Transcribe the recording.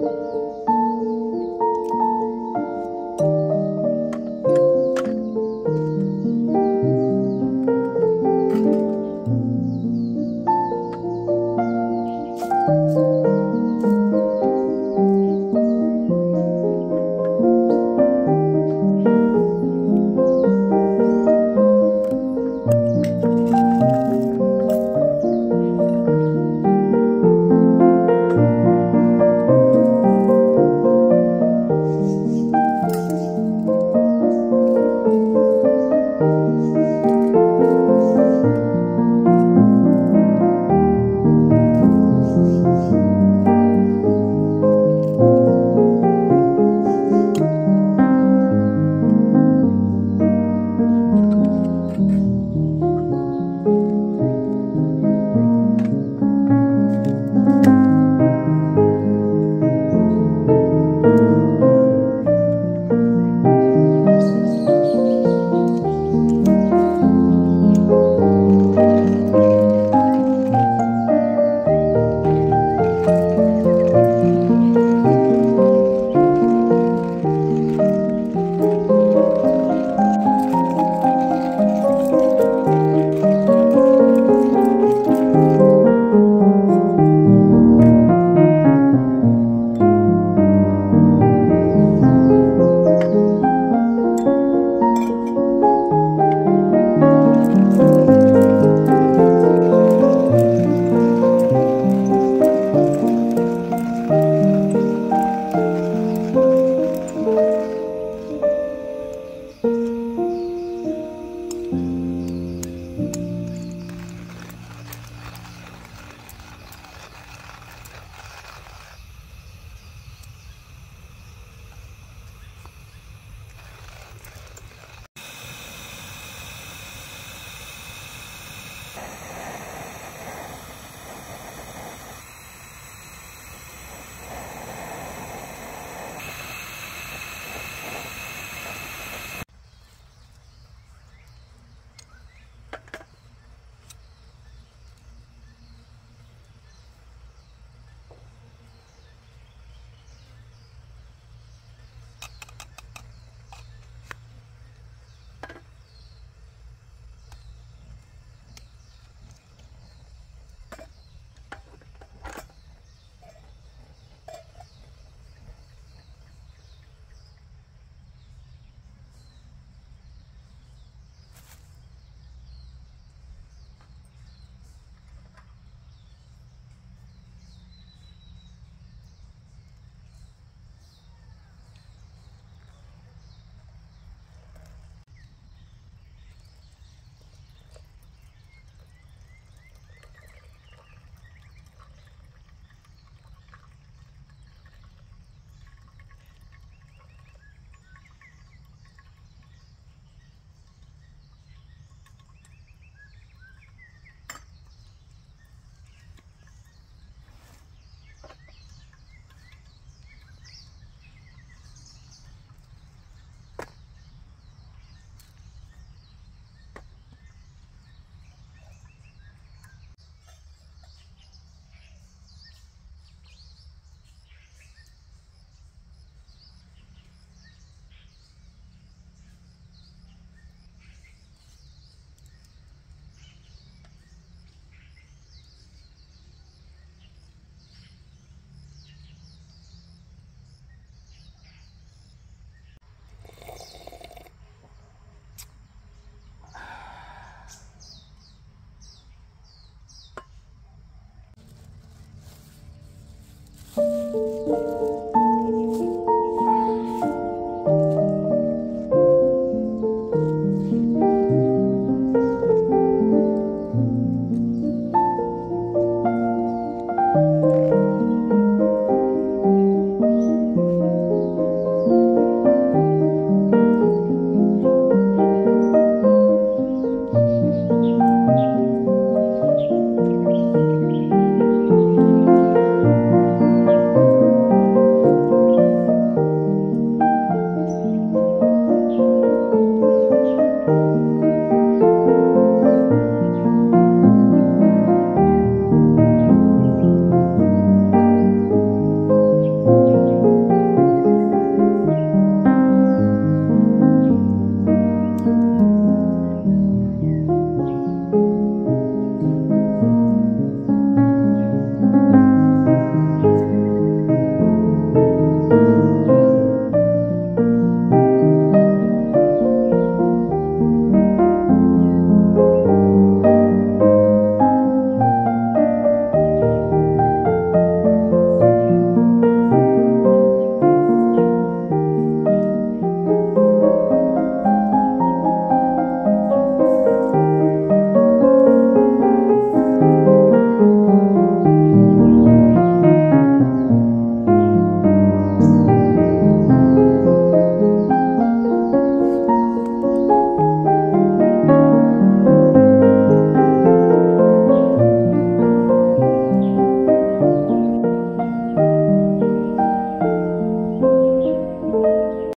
Música